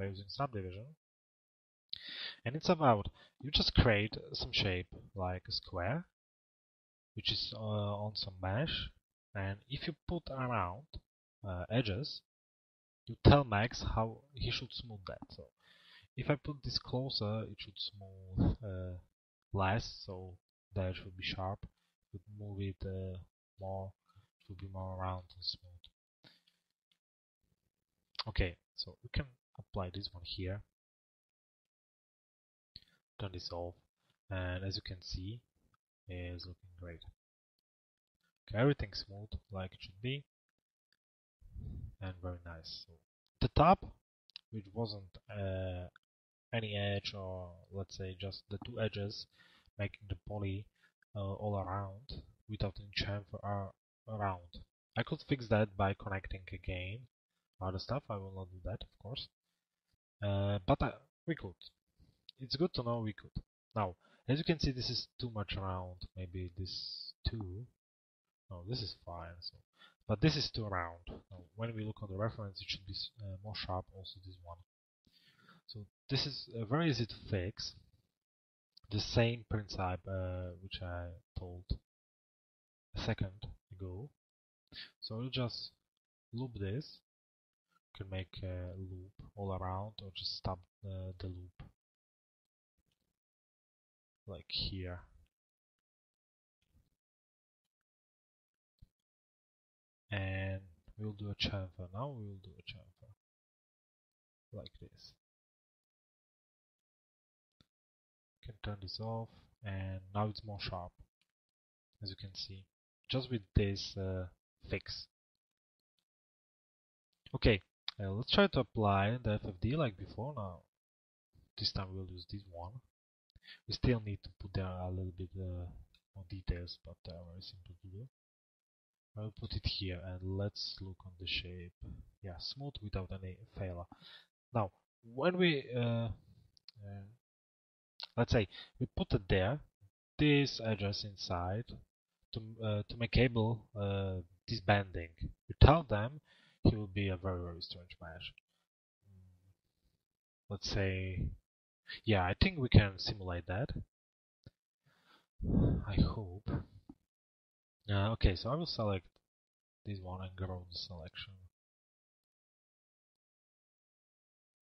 by using subdivision. And it's about you just create some shape like a square, which is uh, on some mesh, and if you put around uh, edges, you tell Max how he should smooth that. So if I put this closer, it should smooth uh, less, so that should be sharp. If you move it uh, more, it will be more round and smooth. Okay, so we can apply this one here. Turn this off, and as you can see, is looking great. Okay, everything smooth like it should be, and very nice. So the top, which wasn't uh, any edge or let's say just the two edges, making the poly uh, all around without any chamfer around. I could fix that by connecting again other stuff. I will not do that, of course. Uh, but uh, we could. It's good to know we could. Now, as you can see, this is too much round. Maybe this too. No, this is fine. So, but this is too round. Now, when we look on the reference, it should be uh, more sharp. Also, this one. So this is uh, very easy to fix. The same principle uh, which I told a second ago. So we'll just loop this can make a loop all around or just stop the, the loop. Like here. And we'll do a chamfer. Now we'll do a chamfer. Like this. Can turn this off and now it's more sharp as you can see. Just with this uh, fix. Okay uh, let's try to apply the FFD like before now. This time we'll use this one. We still need to put there a little bit uh, more details, but uh, very simple to do. I'll put it here and let's look on the shape. Yeah, smooth without any failure. Now, when we, uh, uh, let's say, we put it there, this edges inside to, uh, to make able uh, this bending. Without them, he will be a very, very strange match. Mm, let's say, yeah, I think we can simulate that. I hope. Uh, okay, so I will select this one and grow the selection.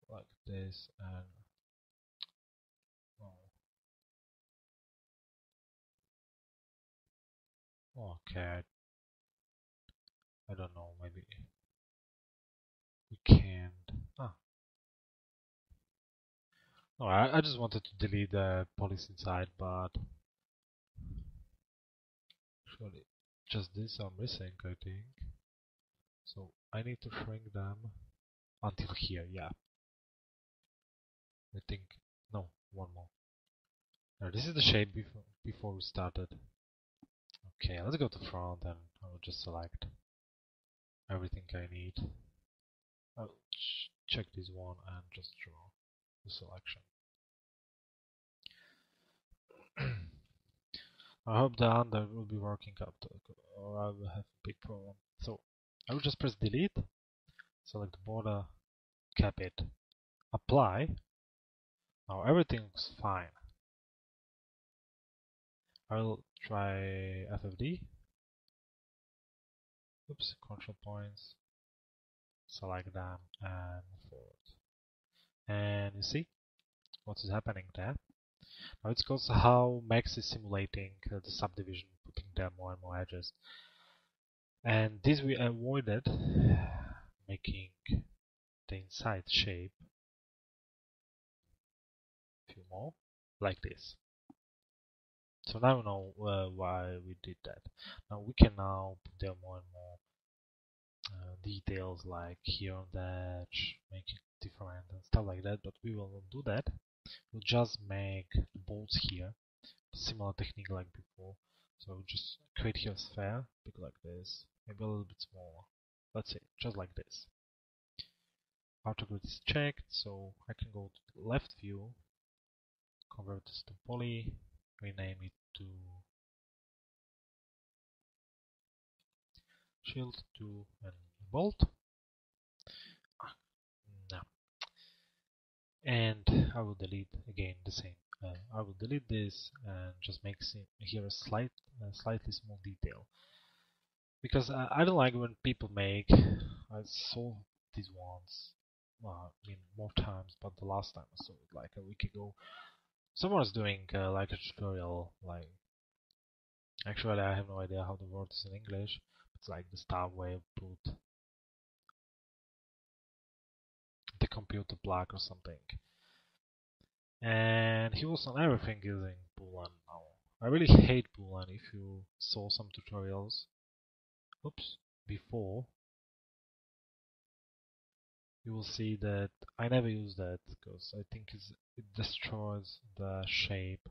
Like this and oh. Okay, I don't know, maybe I, just wanted to delete the polys inside, but surely just this are missing, I think. So I need to shrink them until here, yeah. I think, no, one more. Now, this is the shape before, before we started. Okay, let's go to front and I'll just select everything I need. I'll ch check this one and just draw the selection. I hope the under will be working up to, or I will have a big problem. So I will just press delete, select the border, cap it, apply. Now everything looks fine. I'll try FFD. Oops, control points select them and forward. And you see what is happening there. Now it's because how Max is simulating uh, the subdivision, putting there more and more edges. And this we avoided making the inside shape a few more like this. So now we know uh, why we did that. Now we can now put there more and more uh, details like here on the edge, make it different and stuff like that, but we will not do that. We'll just make the bolts here, similar technique like before. So just create here a sphere, big like this, maybe a little bit smaller. Let's say, just like this. Autogrid is checked, so I can go to the left view, convert this to poly, rename it to shield 2 and bolt. Ah, no. And I will delete again the same uh, I will delete this and just make here a slight slightly small detail. Because I, I, don't like when people make I saw these ones well, I mean more times but the last time I saw it like a week ago someone was doing uh, like a tutorial like actually I have no idea how the word is in English it's like the star way put the computer plug or something. And he was on everything using Boolean now. I really hate Boolean if you saw some tutorials. Oops before you will see that I never use that because I think it destroys the shape